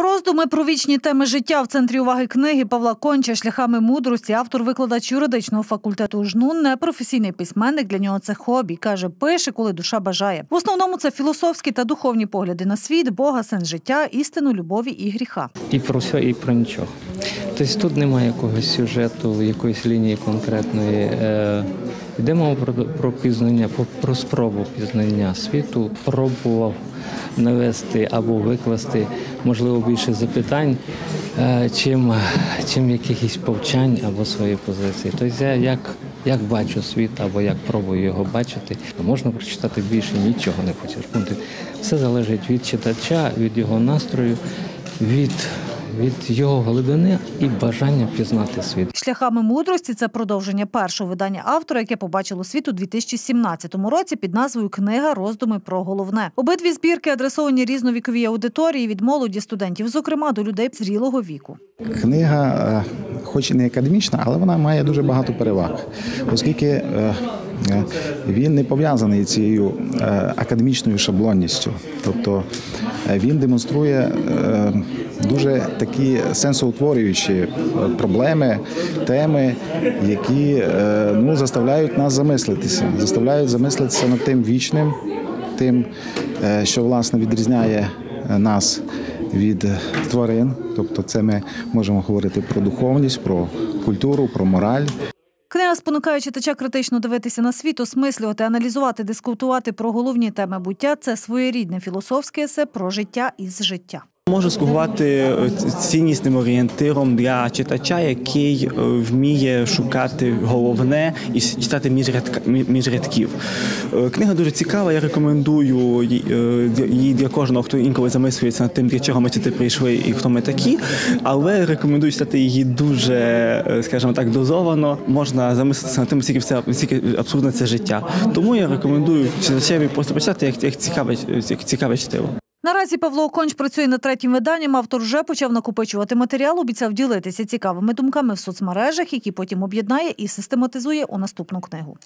Роздуми про вічні теми життя в центрі уваги книги Павла Конча шляхами мудрості. Автор викладач юридичного факультету ЖНУ, непрофесійний письменник. Для нього це хобі. каже, пише, коли душа бажає. В основному це філософські та духовні погляди на світ, Бога, сенс життя, істину, любові і гріха. І про все, і про нічого. Тобто тут немає якогось сюжету, якоїсь лінії конкретної. Йде мова про, про пізнання, про, про спробу пізнання світу. Пробував навести або викласти, можливо, більше запитань, е, чим, чим якихось повчань або свої позиції. Тобто я як, як бачу світ або як пробую його бачити, можна прочитати більше, нічого не хочеш. Все залежить від читача, від його настрою, від, від його глибини і бажання пізнати світ. Шляхами мудрості це продовження першого видання автора, яке побачило світ у 2017 році під назвою Книга роздуми про головне. Обидві збірки адресовані різновіковій аудиторії від молоді студентів, зокрема до людей зрілого віку. Книга, е, хоч і не академічна, але вона має дуже багато переваг, оскільки е, е, він не пов'язаний цією академічною шаблонністю. Тобто він демонструє е, дуже такі сенсоутворюючі е, проблеми, теми, які е, ну, заставляють нас замислитися, заставляють замислитися над тим вічним, тим, е, що власне відрізняє е, нас від е, тварин. Тобто, це ми можемо говорити про духовність, про культуру, про мораль. Книга спонукає читача критично дивитися на світ, осмислювати, аналізувати, дискутувати про головні теми буття. Це своєрідне філософське есе про життя із життя. Може слугувати е, ціннісним орієнтиром для читача, який е, вміє шукати головне і читати між, рядка, між рядків. Е, Книга дуже цікава. Я рекомендую її для кожного, хто інколи замислюється над тим, для чого ми сюди прийшли і хто ми такі. Але рекомендую читати її дуже, скажімо так, дозовано. Можна замислитися над тим, скільки скільки абсурдне це життя. Тому я рекомендую читачеві просто почитати як, як цікаве, як цікаве чтиво. Наразі Павло Конч працює над третім виданням. Автор вже почав накопичувати матеріал, обіцяв ділитися цікавими думками в соцмережах, які потім об'єднає і систематизує у наступну книгу.